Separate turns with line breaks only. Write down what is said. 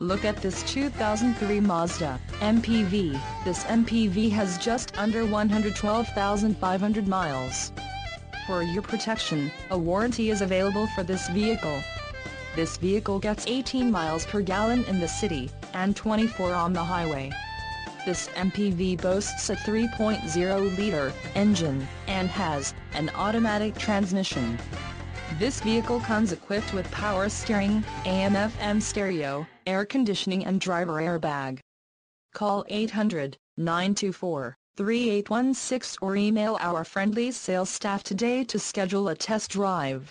Look at this 2003 Mazda MPV. This MPV has just under 112,500 miles. For your protection, a warranty is available for this vehicle. This vehicle gets 18 miles per gallon in the city, and 24 on the highway. This MPV boasts a 3.0-liter engine, and has an automatic transmission. This vehicle comes equipped with power steering, AM-FM stereo, air conditioning and driver airbag. Call 800-924-3816 or email our friendly sales staff today to schedule a test drive.